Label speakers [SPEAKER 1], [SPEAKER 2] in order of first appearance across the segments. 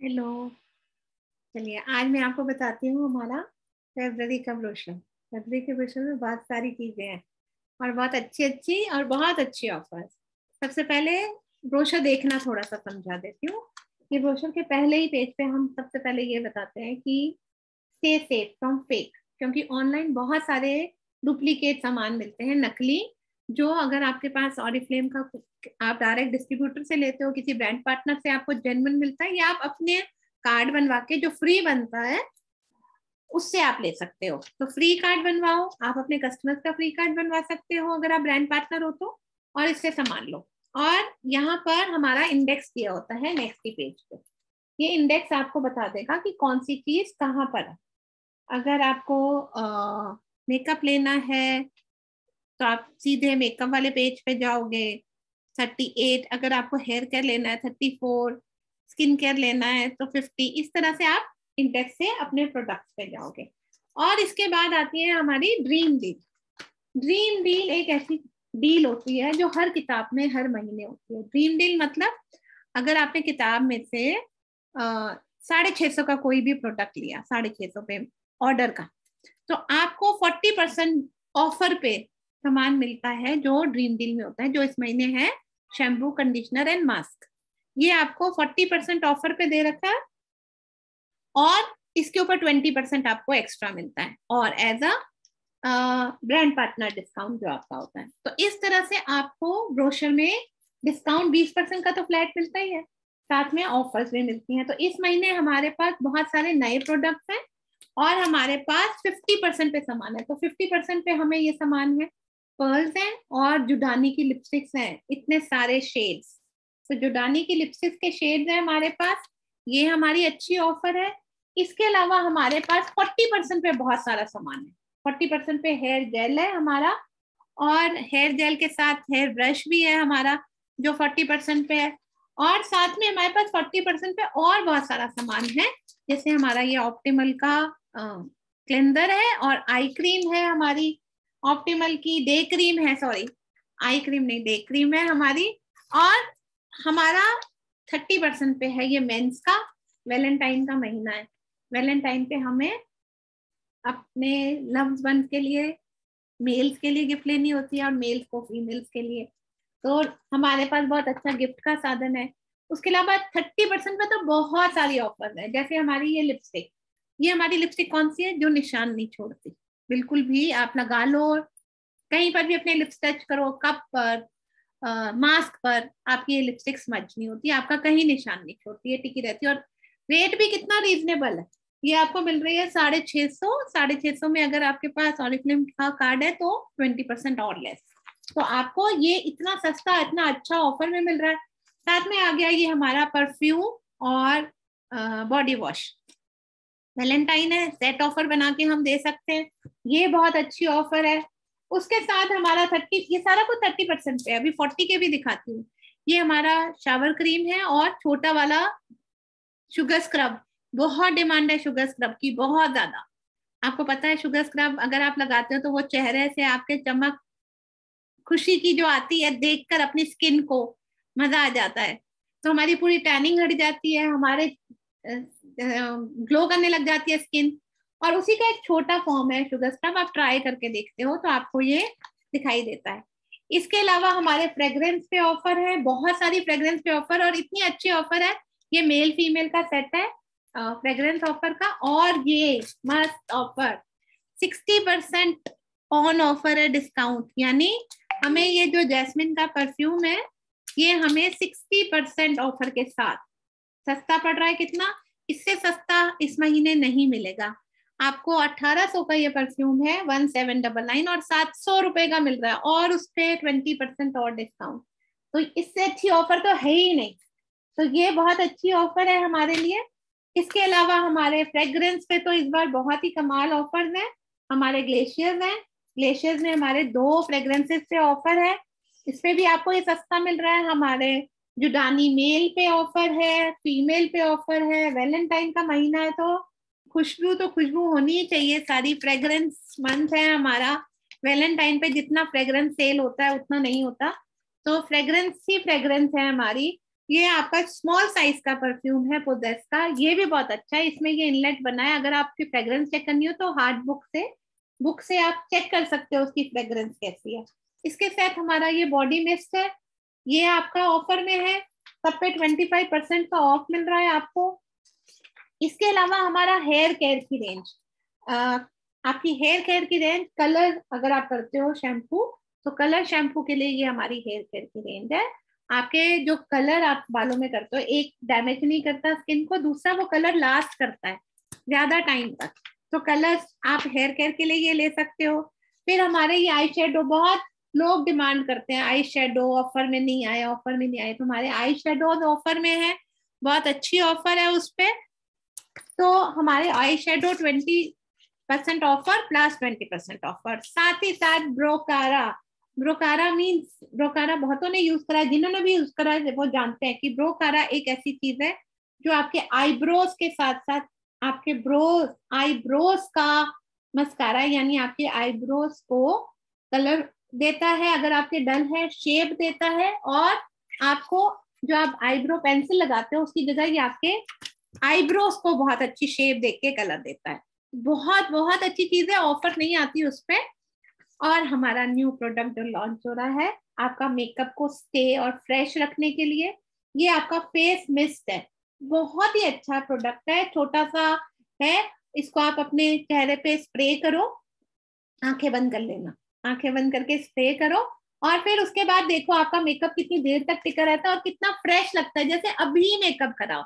[SPEAKER 1] Hello चलिए, आज मैं आपको बताती हूँ हमारा फेबररी का ब्रोशर फेबररी के ब्रोशर में बहुत सारी चीज़ें हैं और बहुत अच्छी अच्छी और बहुत अच्छी ऑफर्स सबसे पहले ब्रोशर देखना थोड़ा सा समझा देती हूँ। ये ब्रोशर के पहले ही पेज पे हम सबसे पहले ये बताते हैं कि स्टे सेफ़ फ्रॉम फेक क्योंकि ऑनलाइन बहुत सारे डुप्लीकेट सामान मिलते हैं, नकली जो अगर आपके पास ऑरिफ्लेम का आप डायरेक्ट डिस्ट्रीब्यूटर से लेते हो, किसी ब्रांड पार्टनर से आपको जेनवन मिलता है, या आप अपने कार्ड बनवा के जो फ्री बनता है, उससे आप ले सकते हो। तो फ्री कार्ड बनवाओ, आप अपने कस्टमर्स का फ्री कार्ड बनवा सकते हो, अगर आप ब्रांड पार्टनर हो तो और इससे सामान लो। और यहाँ पर हमारा इंडेक्स दिया होता है नेक्स्ट की पेज पे। ये इंडेक्स आपको बता देगा कि कौन सी चीज़ कहाँ पर है। अगर आपको मेकअप लेना है तो आप सीधे मेकअप वाले पेज पे जाओगे थर्टी एट अगर आपको हेयर केयर लेना है थर्टी फोर स्किन केयर लेना है तो फिफ्टी इस तरह से आप इंडेक्स से अपने प्रोडक्ट्स पे जाओगे। और इसके बाद आती है हमारी ड्रीम डील ड्रीम डील एक ऐसी डील होती है जो हर किताब में, हर महीने होती है। ड्रीम डील मतलब अगर आपने किताब में से साढ़े छह सौ का कोई भी प्रोडक्ट लिया, साढ़े छह सौ पे ऑर्डर का तो आपको फोर्टी परसेंट ऑफ़र पे सामान मिलता है जो ड्रीम डील में होता है, जो इस महीने है शैम्पू कंडीशनर एंड मास्क ये आपको फोर्टी परसेंट ऑफ़र पे दे रखा है और इसके ऊपर ट्वेंटी परसेंट आपको एक्स्ट्रा मिलता है और as a brand partner discount जो आपका होता है। तो इस तरह से आपको ब्रोशर में डिस्काउंट बीस परसेंट का तो फ्लैट मिलता ही है। साथ में ऑफर्स भी मिलती हैं। तो इस महीने हमारे पास बहुत सारे नए प्रोडक्ट्स हैं और हमारे पास 50 परसेंट पे सामान है। तो 50 परसेंट पे हमें ये सामान है। पर्ल्स हैं और जुडानी की लिपस्टिक्स हैं। इतने सारे शेड्स तो जुडानी की लिपस्टिक्स के शेड्स हैं हमारे पास। ये हमारी अच्छी ऑफ़र है। इसके अलावा हमारे पास 40 परसेंट पे बहुत सारा सामान है। 40 परसेंट पे हेयर जेल है हमारा और हेयर जेल के साथ हेयर ब्रश भी है हमारा, जो 40 परसेंट पे है। और साथ में हमारे पास 40 परसेंट पे और बहुत सारा सामान है। जैसे हमारा ये ऑप्टिमल का क्लेंदर है और आई क्रीम है हमारी। ऑप्टिमल की डे क्रीम है सॉरी आई क्रीम नहीं डे क्रीम है हमारी। और हमारा थर्टी परसेंट पे है ये मेंस का वैलेंटाइन का महीना है। वैलेंटाइन पे हमें अपने लव्स वन के लिए मेल्स के लिए गिफ्ट लेनी होती है और मेल्स को फीमेल्स के लिए। तो हमारे पास बहुत अच्छा गिफ्ट का साधन है। उसके अलावा थर्टी परसेंट पे तो बहुत सारी ऑफ़र है। जैसे हमारी ये लिपस्टिक ये हमारी लिपस्टिक कौन सी है? जो निशान नहीं छोड़ती। बिल्कुल भी आप लगा लो कहीं पर भी अपने लिप्स टच करो कप पर आ, मास्क पर आपकी ये लिपस्टिक स्मज नहीं होती आपका कहीं निशान नहीं छोड़ती है टिकी रहती है। और रेट भी कितना रीजनेबल है? ये आपको मिल रही है साढ़े छह सौ साढ़े छह सौ में अगर आपके पास ऑरिफ्लेम का कार्ड है तो ट्वेंटी परसेंट और लेस तो आपको ये इतना सस्ता इतना अच्छा ऑफ़र में मिल रहा है। साथ में आ गया ये हमारा परफ्यूम और बॉडी वॉश वैलेंटाइन है सेट ऑफ़र बना के हम दे सकते हैं। ये बहुत अच्छी ऑफ़र है। उसके साथ हमारा थर्टी ये सारा कुछ थर्टी परसेंट पे अभी फोर्टी के भी दिखाती हूँ। ये हमारा शावर क्रीम है और छोटा वाला शुगर स्क्रब बहुत डिमांड है शुगर स्क्रब की, बहुत ज़्यादा। आपको पता है शुगर स्क्रब अगर आप लगाते हो तो वो चेहरे से आपके चमक, खुशी की जो आती है देखकर अपनी स्किन को मज़ा आ जाता है। तो हमारी पूरी टैनिंग हट जाती है। हमारे ग्लो करने लग जाती है स्किन और उसी का एक छोटा फॉर्म है शुगर स्क्रब आप ट्राई करके देखते हो तो आपको ये दिखाई देता है। इसके अलावा हमारे फ्रेग्रेंस पे ऑफ़र है, बहुत सारी फ्रेग्रेंस पे ऑफ़र और इतनी अच्छी ऑफ़र है। ये मेल फीमेल का सेट है फ्रेग्रेंस ऑफ़र का और ये मस्त offer sixty percent on offer है डिस्काउंट यानी हमें ये जो जैस्मिन का परफ्यूम है, ये हमें सिक्सटी परसेंट ऑफ़र के साथ। सस्ता पड़ रहा है कितना? इससे सस्ता इस महीने नहीं मिलेगा। आपको 1800 का ये परफ्यूम है वन सेवन डबल नाइन और सात सौ रुपए का मिल रहा है और उस पर ट्वेंटी परसेंट और डिस्काउंट तो इससे अच्छी ऑफ़र तो है ही नहीं। तो ये बहुत अच्छी ऑफ़र है हमारे लिए। इसके अलावा हमारे फ्रेग्रेंस पे तो इस बार बहुत ही कमाल ऑफ़र है। हमारे ग्लेशियर्स हैं। ग्लेशियर्स में हमारे दो फ्रेग्रेंसेस पे ऑफ़र है। इस पे भी आपको ये सस्ता मिल रहा है। हमारे जुडानी मेल पे ऑफ़र है फीमेल पे ऑफ़र है वैलेंटाइन का महीना है तो खुशबू तो खुशबू होनी चाहिए। सारी फ्रेग्रेंस मंथ है हमारा। वैलेंटाइन पे जितना फ्रेग्रेंस सेल होता है, उतना नहीं होता। तो फ्रेग्रेंस ही फ्रेग्रेंस है हमारी। ये आपका स्मॉल साइज़ का परफ्यूम है पोजेस का। ये भी बहुत अच्छा है। इसमें ये इनलेट बना है। अगर आपकी फ्रेग्रेंस चेक करनी हो तो हार्ड बुक से बुक से आप चेक कर सकते हो उसकी फ्रेग्रेंस कैसी है। इसके साथ हमारा ये बॉडी मिस्ट है। ये आपका ऑफ़र में है सब पे ट्वेंटी फाइव परसेंट का ऑफ़ मिल रहा है आपको। इसके अलावा हमारा हेयर केयर की रेंज आपकी हेयर केयर की रेंज कलर अगर आप करते हो शैम्पू तो कलर शैम्पू के लिए ये हमारी हेयर केयर की रेंज है। आपके जो कलर आप बालों में करते हो, एक डैमेज नहीं करता स्किन को, दूसरा वो कलर लास्ट करता है, ज़्यादा टाइम तक। तो कलर आप हेयर केयर के लिए ये ले सकते हो। फिर हमारे ये आई शेडो बहुत लोग डिमांड करते हैं, आई शेडो, ऑफ़र में नहीं आए ऑफ़र में नहीं आए तो हमारे आई शेडो ऑफ़र में है, बहुत अच्छी ऑफ़र है उस पर तो हमारे eye shadow twenty percent offer plus twenty percent offer. साथ ही साथ ब्रोकारा ब्रोकारा मीन्स ब्रोकारा बहुतों ने यूज़ करा है, जिन्होंने भी यूज़ करा है, वो जानते हैं कि ब्रोकारा एक ऐसी चीज़ है जो आपके आईब्रोज के साथ साथ, आपके ब्रोज आईब्रोज का मस्कारा, यानी आपके आईब्रोज को कलर देता है, अगर आपके डल है, शेप देता है और आपको जो आप आईब्रो पेंसिल लगाते हो, उसकी जगह ये आपके आईब्रोज को बहुत अच्छी शेप दे के कलर देता है। बहुत बहुत अच्छी चीज़ है ऑफ़र नहीं आती उस पर और हमारा न्यू प्रोडक्ट जो लॉन्च हो रहा है, आपका मेकअप को स्टे और फ्रेश रखने के लिए। ये आपका फेस मिस्ट है। बहुत ही अच्छा प्रोडक्ट है छोटा सा है, इसको आप अपने चेहरे पे स्प्रे करो, आँखें बंद कर लेना। आँखें बंद करके स्प्रे करो और फिर उसके बाद देखो आपका मेकअप कितनी देर तक टिका रहता है और कितना फ्रेश लगता है, जैसे अभी मेकअप कराओ।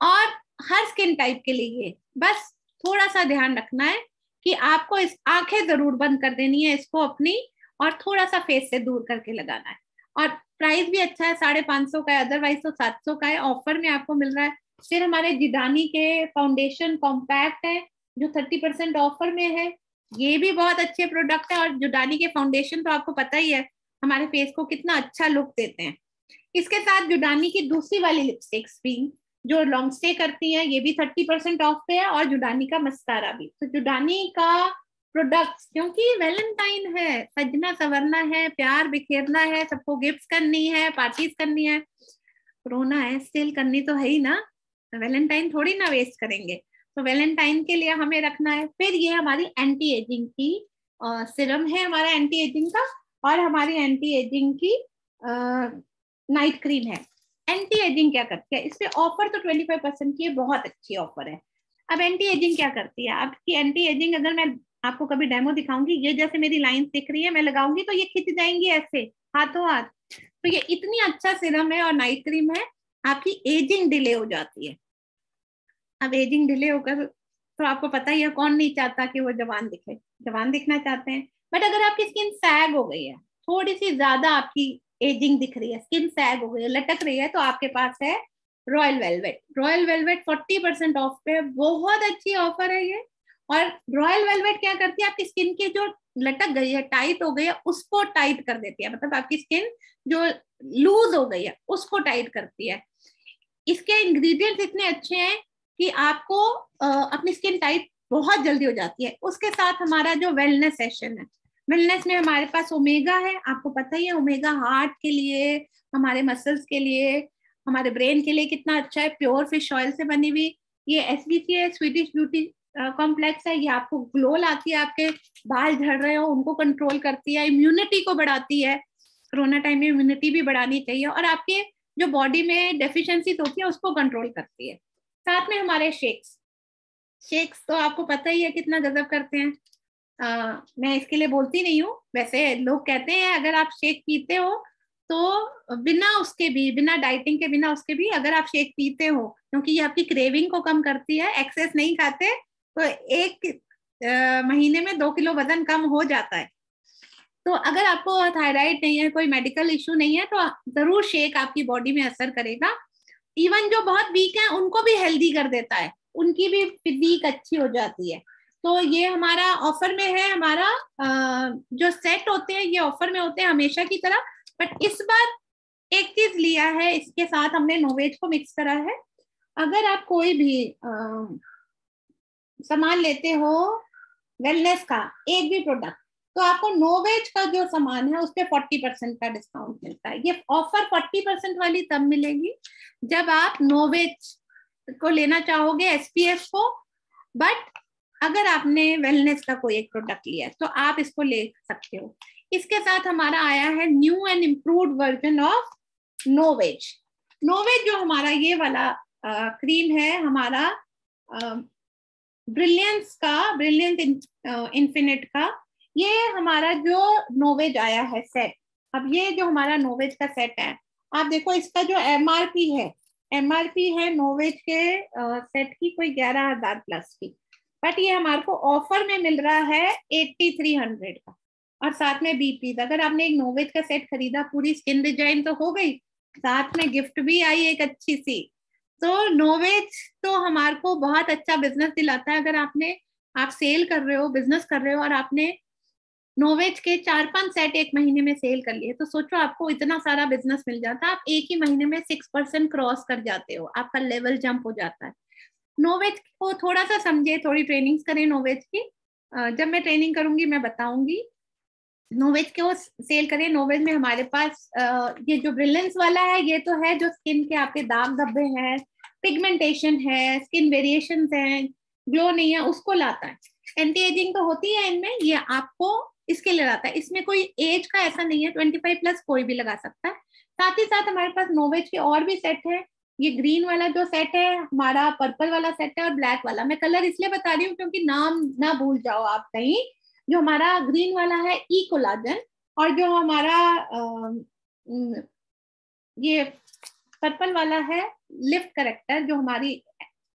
[SPEAKER 1] और हर स्किन टाइप के लिए बस थोड़ा सा ध्यान रखना है कि आपको इस आँखें ज़रूर बंद कर देनी है, इसको अपनी और थोड़ा सा फेस से दूर करके लगाना है। और प्राइस भी अच्छा है, साढ़े पाँच सौ का है अदरवाइज़ तो सात सौ का है ऑफ़र में आपको मिल रहा है। फिर हमारे जिदानी के फाउंडेशन कॉम्पैक्ट है, जो थर्टी परसेंट ऑफ़र में है ये भी बहुत अच्छे प्रोडक्ट है और जुडानी के फाउंडेशन तो आपको पता ही है, हमारे फेस को कितना अच्छा लुक देते हैं। इसके साथ जुडानी की दूसरी वाली लिपस्टिक्स भी जो लॉन्ग स्टे करती हैं, ये भी थर्टी परसेंट ऑफ़ पे है और जुडानी का मस्कारा भी। तो जुडानी का प्रोडक्ट्स क्योंकि वैलेंटाइन है, सजना सवरना है, प्यार बिखेरना है, सबको गिफ्ट करनी है पार्टीज़ करनी है कोरोना है स्टिल करनी तो है ही ना। वैलेंटाइन थोड़ी ना वेस्ट करेंगे। तो वैलेंटाइन के लिए हमें रखना है। फिर ये हमारी एंटी एजिंग की सिरम है हमारा एंटी एजिंग का और हमारी एंटी एजिंग की नाइट क्रीम है। एंटी एजिंग क्या करती है? इस पे ऑफ़र तो ट्वेंटी फाइव परसेंट की है बहुत अच्छी ऑफ़र है। अब एंटी एजिंग क्या करती है? आपकी एंटी एजिंग अगर मैं आपको कभी डेमो दिखाऊँगी, ये जैसे मेरी लाइन दिख रही है, मैं लगाऊँगी तो ये खिंच जाएँगी ऐसे, हाथों हाथ। तो ये इतनी अच्छा सिरम है और नाइट क्रीम है, आपकी एजिंग डिले हो जाती है। अब एजिंग डिले होकर तो आपको पता ही है कौन नहीं चाहता कि वो जवान दिखे। जवान दिखना चाहते हैं। बट अगर आपकी स्किन सैग हो गई है थोड़ी सी ज़्यादा आपकी एजिंग दिख रही है स्किन सैग हो गई है, लटक रही है तो आपके पास है royal velvet royal velvet forty percent off पे बहुत अच्छी ऑफ़र है ये। और रॉयल वेलवेट क्या करती है? आपकी स्किन की जो लटक गई है टाइट हो गई है, उसको टाइट कर देती है। मतलब आपकी स्किन जो लूज हो गई है, उसको टाइट करती है। इसके इंग्रेडिएंट्स इतने अच्छे हैं कि आपको अपनी स्किन टाइट बहुत जल्दी हो जाती है। उसके साथ हमारा जो वेलनेस सेशन है वेलनेस में हमारे पास ओमेगा है, आपको पता ही है ओमेगा हार्ट के लिए, हमारे मसल्स के लिए, हमारे ब्रेन के लिए कितना अच्छा है। प्योर फ़िश ऑयल से बनी हुई ये एस बी सी है स्वीटिश ब्यूटी कॉम्प्लेक्स है। ये आपको ग्लो लाती है, आपके बाल झड़ रहे हो, उनको कंट्रोल करती है इम्यूनिटी को बढ़ाती है। कोरोना टाइम में इम्यूनिटी भी बढ़ानी चाहिए और आपके जो बॉडी में डेफिशिएंसी होती है, उसको कंट्रोल करती है। साथ में हमारे शेक्स शेक्स तो आपको पता ही है कितना गजब करते हैं। आ, मैं इसके लिए बोलती नहीं हूँ। वैसे लोग कहते हैं अगर आप शेक पीते हो तो बिना उसके भी बिना डाइटिंग के बिना उसके भी अगर आप शेक पीते हो क्योंकि ये आपकी क्रेविंग को कम करती है एक्सेस नहीं खाते तो एक आ, महीने में दो किलो वज़न कम हो जाता है। तो अगर आपको थायराइड नहीं है कोई मेडिकल इश्यू नहीं है तो ज़रूर शेक आपकी बॉडी में असर करेगा। इवन जो बहुत वीक है, उनको भी हेल्दी कर देता है। उनकी भी फिजिक अच्छी हो जाती है। तो ये हमारा ऑफ़र में है, हमारा जो सेट होते हैं, ये ऑफ़र में होते हैं हमेशा की तरह। बट इस बार एक चीज़ लिया है, इसके साथ हमने नोवेज को मिक्स करा है। अगर आप कोई भी सामान लेते हो वेलनेस का, एक भी प्रोडक्ट तो आपको नोवेज का जो सामान है, उस पर फोर्टी परसेंट का डिस्काउंट मिलता है। ये ऑफ़र फोर्टी परसेंट वाली तब मिलेगी जब आप नोवेज को लेना चाहोगे एसपीएफ को। बट अगर आपने वेलनेस का कोई एक प्रोडक्ट लिया तो आप इसको ले सकते हो। इसके साथ हमारा आया है new and improve version of Novage Novage जो हमारा ये वाला क्रीम है, हमारा ब्रिलियंस का ब्रिलियंस इन्फिनिट का ये हमारा जो नोवेज आया है सेट अब ये जो हमारा नोवेज का सेट है, आप देखो इसका जो एमआरपी है एमआरपी है नोवेज के सेट की कोई ग्यारह हज़ार प्लस की बट ये हमारे को ऑफ़र में मिल रहा है एट्टी थ्री हंड्रेड का, और साथ में बीपी अगर आपने एक नोवेज का सेट खरीदा, पूरी स्किन डिज़ाइन तो हो गई, साथ में गिफ्ट भी आई एक अच्छी सी। तो नोवेज तो हमारे को बहुत अच्छा बिज़नेस दिलाता है, अगर आपने, आप सेल कर रहे हो बिज़नेस कर रहे हो, और आपने नोवेज के चार पाँच सेट एक महीने में सेल कर लिए तो सोचो आपको इतना सारा बिज़नेस मिल जाता, आप एक ही महीने में सिक्स परसेंट क्रॉस कर जाते हो, आपका लेवल जंप हो जाता है। नोवेज को थोड़ा सा समझे, थोड़ी ट्रेनिंग करें नोवेज की। जब मैं ट्रेनिंग करूँगी, मैं बताऊँगी। नोवेज को सेल करें नोवेज में हमारे पास ये जो ब्रिलियंस वाला है, ये तो है जो स्किन के आपके दाग धब्बे हैं पिगमेंटेशन है स्किन वेरिएशन है ग्लो नहीं है, उसको लाता है। एंटी एजिंग तो होती है इनमें, ये आपको इसके लिए लाता है। इसमें कोई एज का ऐसा नहीं है ट्वेंटी फाइव प्लस कोई भी लगा सकता है। साथ ही साथ हमारे पास नोवेज के और भी सेट है। ये ग्रीन वाला जो सेट है, हमारा पर्पल वाला सेट है और ब्लैक वाला। मैं कलर इसलिए बता रही हूँ क्योंकि नाम ना भूल जाओ आप कहीं। जो हमारा ग्रीन वाला है ई कोलाजन और जो हमारा ये पर्पल वाला है लिफ्ट करेक्टर जो हमारी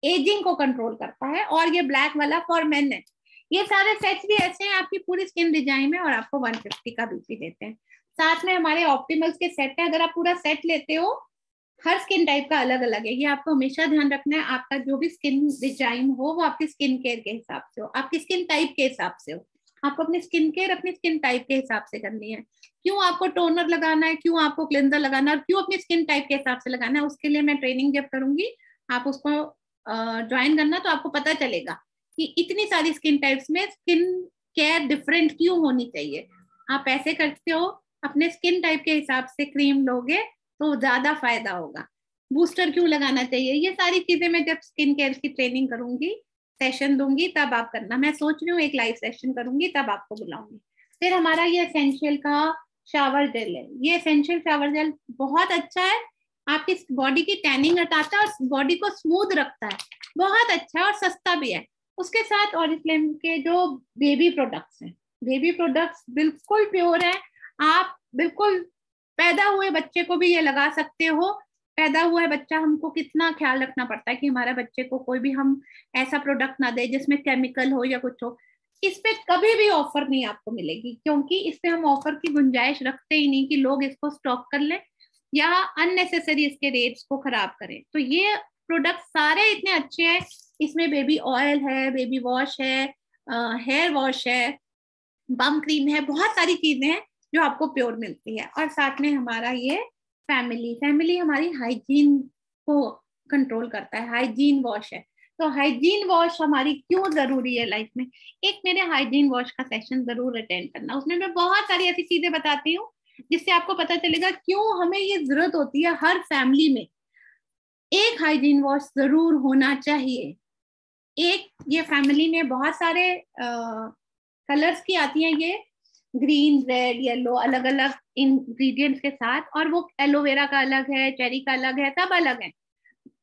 [SPEAKER 1] एजिंग को कंट्रोल करता है और ये ब्लैक वाला फॉर मेन है। ये सारे सेट्स भी ऐसे हैं आपकी पूरी स्किन डिज़ाइन में और आपको 150 का बीपी देते हैं। साथ में हमारे ऑप्टिमल्स के सेट है, अगर आप पूरा सेट लेते हो, हर स्किन टाइप का अलग अलग है। ये आपको हमेशा ध्यान रखना है, आपका जो भी स्किन डिज़ाइन हो, वो आपकी स्किन केयर के हिसाब से हो। आपकी स्किन टाइप के हिसाब से हो। आपको अपनी स्किन केयर अपनी स्किन टाइप के हिसाब से करनी है। क्यों आपको टोनर लगाना है, क्यों आपको क्लेंजर लगाना है, और क्यों अपनी स्किन टाइप के हिसाब से लगाना है, उसके लिए मैं ट्रेनिंग जब करूँगी, आप उसको ज्वाइन करना तो आपको पता चलेगा। कि इतनी सारी स्किन टाइप्स में स्किन केयर डिफरेंट क्यों होनी चाहिए? आप ऐसे करते हो, अपने स्किन टाइप के हिसाब से क्रीम लोगे तो ज़्यादा फ़ायदा होगा। बूस्टर क्यों लगाना चाहिए? ये सारी चीज़ें मैं जब स्किन केयर की ट्रेनिंग करूँगी सेशन दूँगी, तब आप करना। मैं सोच रही हूँ एक लाइव सेशन करूँगी, तब आपको बुलाऊँगी। फिर हमारा ये एसेंशियल का शावर जेल है। ये एसेंशियल शावर जेल बहुत अच्छा है। आपकी बॉडी की टैनिंग हटाता है और बॉडी को स्मूथ रखता है। बहुत अच्छा है और सस्ता भी है। उसके साथ ऑरिफ्लेम के जो बेबी प्रोडक्ट्स हैं बेबी प्रोडक्ट्स बिल्कुल प्योर है। आप बिल्कुल पैदा हुए बच्चे को भी ये लगा सकते हो। पैदा हुआ है बच्चा हमको कितना ख्याल रखना पड़ता है कि हमारे बच्चे को कोई भी हम ऐसा प्रोडक्ट ना दे जिसमें केमिकल हो या कुछ हो। इस पे कभी भी ऑफ़र नहीं आपको मिलेगी, क्योंकि इस पे हम ऑफ़र की गुंजाइश रखते ही नहीं कि लोग इसको स्टॉक कर लें या अननेसेसरी इसके रेट्स को खराब करें। तो ये प्रोडक्ट सारे इतने अच्छे हैं इसमें बेबी ऑयल है बेबी वॉश है हेयर वॉश है बम क्रीम है, बहुत सारी चीज़ें हैं जो आपको प्योर मिलती है। और साथ में हमारा ये फैमिली फैमिली हमारी हाइजीन को कंट्रोल करता है हाइजीन वॉश है। तो हाइजीन वॉश हमारी क्यों ज़रूरी है लाइफ में? एक मेरे हाइजीन वॉश का सेशन ज़रूर अटेंड करना। उसमें मैं बहुत सारी ऐसी चीज़ें बताती हूँ, जिससे आपको पता चलेगा क्यों हमें ये ज़रूरत होती है हर फैमिली में। एक हाइजीन वॉश ज़रूर होना चाहिए। एक, ये फैमिली में बहुत सारे कलर्स की आती हैं ये। ग्रीन रेड येलो अलग अलग इंग्रेडिएंट्स के साथ और वो एलोवेरा का अलग है चेरी का अलग है, सब अलग है।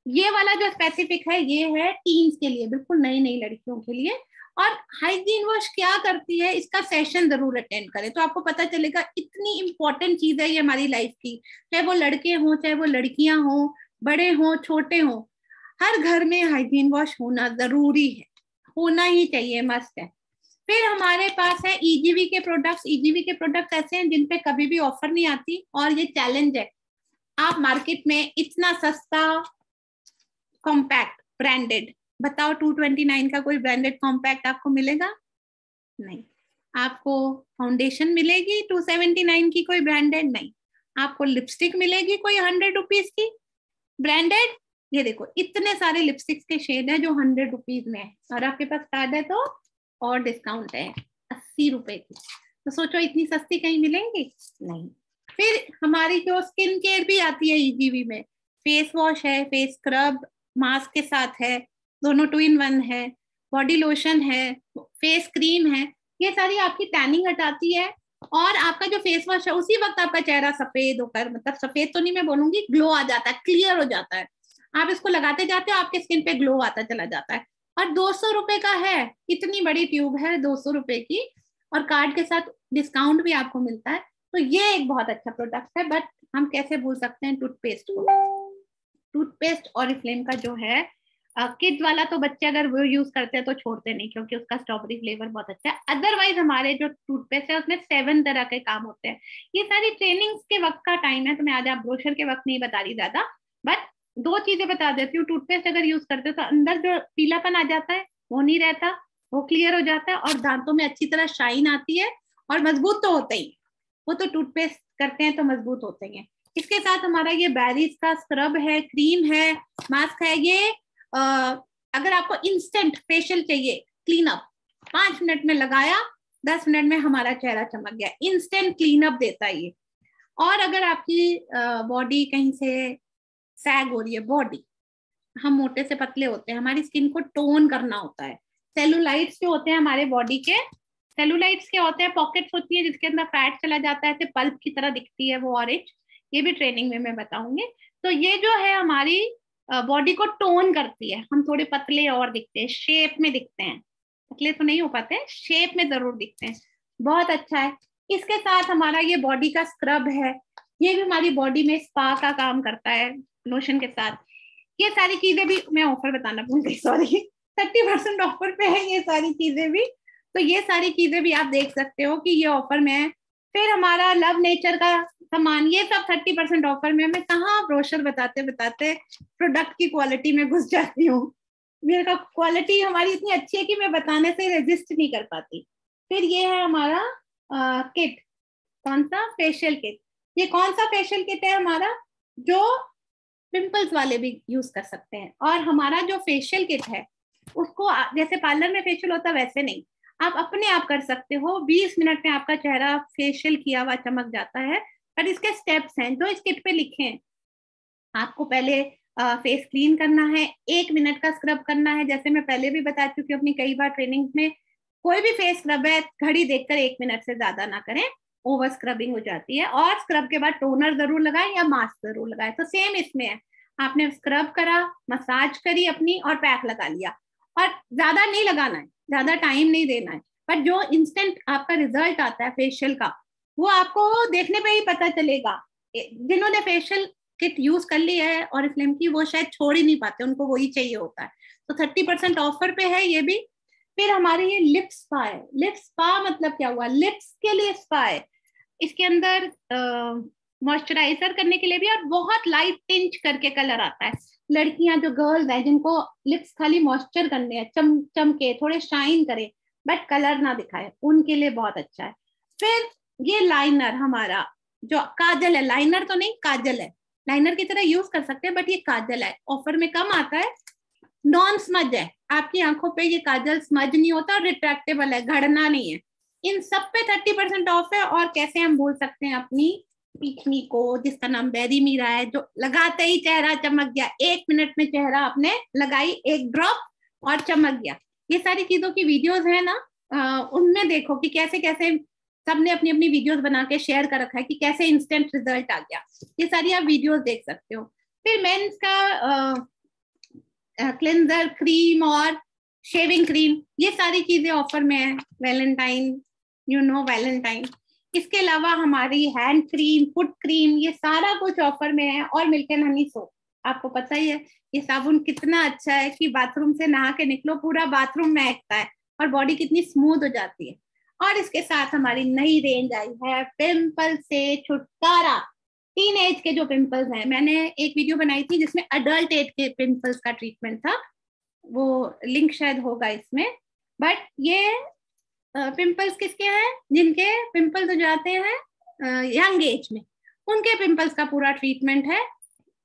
[SPEAKER 1] ये वाला जो स्पेसिफिक है, ये है टीन्स के लिए, बिल्कुल नई नई लड़कियों के लिए। और हाइजीन वॉश क्या करती है, इसका सेशन ज़रूर अटेंड करें। तो आपको पता चलेगा, इतनी इंपॉर्टेंट चीज़ है ये हमारी लाइफ की। चाहे वो लड़के हों, चाहे वो लड़कियाँ हों, बड़े हों, छोटे हों हर घर में हाइजीन वॉश होना ज़रूरी है। होना ही चाहिए मस्त है। फिर हमारे पास है ईजीवी e के प्रोडक्ट्स ईजीवी e के प्रोडक्ट्स ऐसे हैं जिन पे कभी भी ऑफ़र नहीं आती और ये चैलेंज है। आप मार्केट में इतना सस्ता कॉम्पैक्ट ब्रांडेड बताओ 229 का कोई ब्रांडेड कॉम्पैक्ट आपको मिलेगा? नहीं। आपको फाउंडेशन मिलेगी 279 की कोई ब्रांडेड नहीं। आपको लिपस्टिक मिलेगी कोई हंड्रेड रुपीज़ की। ब्रांडेड ये देखो, इतने सारे लिपस्टिक्स के शेड है जो हंड्रेड रुपीज़ में है। और आपके पास कार्ड है तो और डिस्काउंट है अस्सी रुपए की। तो सोचो, इतनी सस्ती कहीं मिलेंगी? नहीं। फिर हमारी जो स्किन केयर भी आती है ईजीवी में फेस वॉश है फेस स्क्रब मास्क के साथ है, दोनों टू इन वन है बॉडी लोशन है फेस क्रीम है, ये सारी आपकी टैनिंग हटाती है। और आपका जो फेस वॉश है, उसी वक्त आपका चेहरा सफ़ेद होकर मतलब सफ़ेद तो नहीं मैं बोलूँगी ग्लो आ जाता है क्लियर हो जाता है। आप इसको लगाते जाते हो, आपके स्किन पे ग्लो आता चला जाता है। और दो सौ रुपए का है, इतनी बड़ी ट्यूब है दो सौ रुपए की, और कार्ड के साथ डिस्काउंट भी आपको मिलता है। तो ये एक बहुत अच्छा प्रोडक्ट है बट हम कैसे भूल सकते हैं टूथपेस्ट को? टूथपेस्ट और फ्लेम का जो है किड वाला तो बच्चे अगर वो यूज़ करते हैं तो छोड़ते नहीं, क्योंकि उसका स्ट्रॉबेरी फ्लेवर बहुत अच्छा है। अदरवाइज़ हमारे जो टूथपेस्ट है, उसमें सेवन तरह के काम होते हैं। ये सारी ट्रेनिंग्स के वक्त का टाइम है तो मैं आज आप ब्रोशर के वक्त नहीं बता रही ज़्यादा बट दो चीज़ें बता देती हूँ। टूथपेस्ट अगर यूज़ करते हो तो अंदर जो पीलापन आ जाता है वो नहीं रहता वो क्लियर हो जाता है और दांतों में अच्छी तरह शाइन आती है और मज़बूत तो होते ही वो तो टूथपेस्ट करते हैं तो मज़बूत होते हैं इसके साथ हमारा ये बैरीज का स्क्रब है क्रीम है मास्क है ये आ, अगर आपको इंस्टेंट फेशियल चाहिए क्लीन अप पाँच मिनट में लगाया दस मिनट में हमारा चेहरा चमक गया। इंस्टेंट क्लीन अप देता है ये। और अगर आपकी बॉडी कहीं से सैग हो रही है बॉडी हम मोटे से पतले होते हैं, हमारी स्किन को टोन करना होता है. सेलुलाइट्स जो होते हैं हमारे बॉडी के सेलुलाइट्स क्या होते हैं? पॉकेट्स होती है जिसके अंदर फैट चला जाता है पल्प की तरह दिखती है वो ऑरेंज ये भी ट्रेनिंग में मैं बताऊँगी. तो ये जो है हमारी बॉडी को टोन करती है. हम थोड़े पतले और दिखते हैं शेप में दिखते हैं. पतले तो नहीं हो पाते शेप में ज़रूर दिखते हैं. बहुत अच्छा है. इसके साथ हमारा ये बॉडी का स्क्रब है. ये भी हमारी बॉडी में स्पा का काम करता है. लोशन के साथ। ये सारी चीज़ें भी मैं ऑफ़र बताना भूल गई सॉरी थर्टी परसेंट ऑफ़र पे है ये सारी चीज़ें भी। तो ये सारी चीज़ें भी आप देख सकते हो कि ये ऑफ़र में है। फिर हमारा लव नेचर का सामान ये सब थर्टी परसेंट ऑफ़र में मैं कहाँ ब्रोशर बताते बताते प्रोडक्ट की क्वालिटी में घुस जाती हूँ। मेरे का क्वालिटी हमारी इतनी अच्छी है कि मैं बताने से रेजिस्ट नहीं कर पाती। फिर ये है हमारा आ, किट कौन सा? फेशियल किट ये कौन सा फेशियल किट है हमारा? जो पिंपल्स वाले भी यूज़ कर सकते हैं। और हमारा जो फेशियल किट है, उसको जैसे पार्लर में फेशियल होता वैसे नहीं। आप अपने आप कर सकते हो 20 मिनट में आपका चेहरा फेशियल किया हुआ चमक जाता है, पर इसके स्टेप्स हैं, जो इस किट पे लिखे हैं। आपको पहले फेस क्लीन करना है, एक मिनट का स्क्रब करना है। जैसे मैं पहले भी बता चुकी हूँ, अपनी कई बार ट्रेनिंग में कोई भी फेस स्क्रब है, घड़ी देखकर एक मिनट से ज़्यादा ना करें। ओवर स्क्रबिंग हो जाती है और स्क्रब के बाद टोनर ज़रूर लगाए या मास्क ज़रूर लगाए। तो सेम इसमें है आपने स्क्रब करा, मसाज करी अपनी और पैक लगा लिया। और ज़्यादा नहीं लगाना है, ज़्यादा टाइम नहीं देना है। बट जो इंस्टेंट आपका रिज़ल्ट आता है फेशियल का, वो आपको देखने पे ही पता चलेगा। जिन्होंने फेशियल किट यूज़ कर ली है और फ़िल्म की, वो शायद छोड़ ही नहीं पाते, उनको वही चाहिए होता है। तो थर्टी परसेंट ऑफ़र पे है ये भी। फिर हमारे ये लिप स्पा है। लिप स्पा मतलब क्या हुआ? लिप्स के लिए स्पा है। इसके अंदर मॉइस्चराइजर करने के लिए भी और बहुत लाइट टिंच करके कलर आता है। लड़कियाँ जो गर्ल्स हैं, जिनको लिप्स खाली मॉइस्चर करने हैं, चम, चमके, थोड़े शाइन करे बट कलर ना दिखाए, उनके लिए बहुत अच्छा है। फिर ये लाइनर हमारा, जो काजल है लाइनर तो नहीं, काजल है। लाइनर की तरह यूज़ कर सकते हैं बट ये काजल है। ऑफ़र में कम आता है। नॉन स्मज है। आपकी आँखों पे ये काजल स्मज नहीं होता और रिट्रैक्टेबल है, घड़ना नहीं है। इन सब पे थर्टी परसेंट ऑफ़ है और कैसे हम बोल सकते हैं अपनी पीछनी को, जिसका नाम बैरी मीरा है, जो लगाते ही चेहरा चमक गया। एक मिनट में चेहरा आपने लगाई, एक ड्रॉप और चमक गया। ये सारी चीज़ों की वीडियोस है ना उनमें देखो कि कैसे कैसे सबने अपनी अपनी वीडियोस बना के शेयर कर रखा है कि कैसे इंस्टेंट रिज़ल्ट आ गया। ये सारी आप वीडियोस देख सकते हो। फिर मेंस का क्लिनजर क्रीम और शेविंग क्रीम ये सारी चीज़ें ऑफ़र में है। वैलेंटाइन यू नो वैलेंटाइन इसके अलावा हमारी हैंड क्रीम फुट क्रीम ये सारा कुछ ऑफ़र में है और मिल्क एंड हनी सोप आपको पता ही है, ये साबुन कितना अच्छा है कि बाथरूम से नहा के निकलो, पूरा बाथरूम महकता है और बॉडी कितनी स्मूथ हो जाती है। और इसके साथ हमारी नई रेंज आई है पिंपल से छुटकारा। टीन एज के जो पिंपल्स हैं, मैंने एक वीडियो बनाई थी जिसमें अडल्ट एज के पिंपल्स का ट्रीटमेंट था। वो लिंक शायद होगा इसमें। बट ये पिंपल्स किसके हैं? जिनके पिंपल्स हो जाते हैं यंग एज में। उनके पिंपल्स का पूरा ट्रीटमेंट है।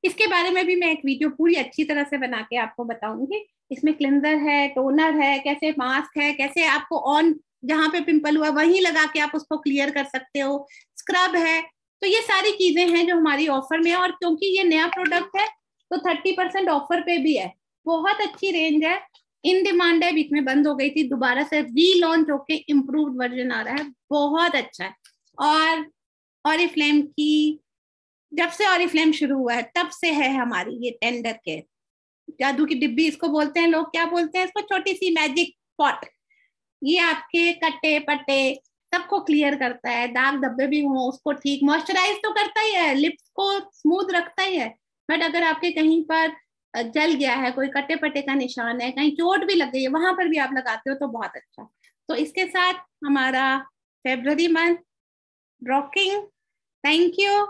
[SPEAKER 1] इसके बारे में भी मैं एक वीडियो पूरी अच्छी तरह से बना के आपको बताऊँगी। इसमें क्लिनजर है टोनर है, कैसे मास्क है, कैसे आपको ऑन जहाँ पे पिंपल हुआ, वहीं लगा के आप उसको क्लियर कर सकते हो। स्क्रब है। तो ये सारी चीज़ें हैं जो हमारी ऑफ़र में है और क्योंकि ये नया प्रोडक्ट है तो थर्टी परसेंट ऑफ़र पे भी है। बहुत अच्छी रेंज है। इन डिमांड है, बीच में बंद हो गई थी, दोबारा से री लॉन्च होके इम्प्रूव वर्जन आ रहा है, बहुत अच्छा है। और ऑरिफ्लेम की, जब से ऑरिफ्लेम शुरू हुआ है, तब से है हमारी ये टेंडर के। जादू की डिब्बी इसको बोलते हैं, लोग क्या बोलते हैं, इसको? छोटी सी मैजिक पॉट ये आपके कट्टे, पट्टे, सबको क्लियर करता है, दाग धब्बे भी हो, उसको ठीक मॉइस्चराइज तो करता ही है लिप्स को स्मूथ रखता ही है। बट अगर आपके कहीं पर जल गया है, कोई कटे पटे का निशान है, कहीं चोट भी लग गई है, वहाँ पर भी आप लगाते हो तो बहुत अच्छा। तो इसके साथ हमारा फेबर मंथ रॉकिंग थैंक यू